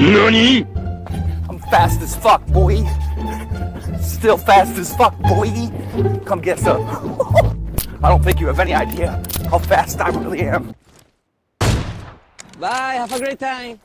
NANI? I'm fast as fuck, boy. Still fast as fuck, boy. Come get some. I don't think you have any idea how fast I really am. Bye, have a great time.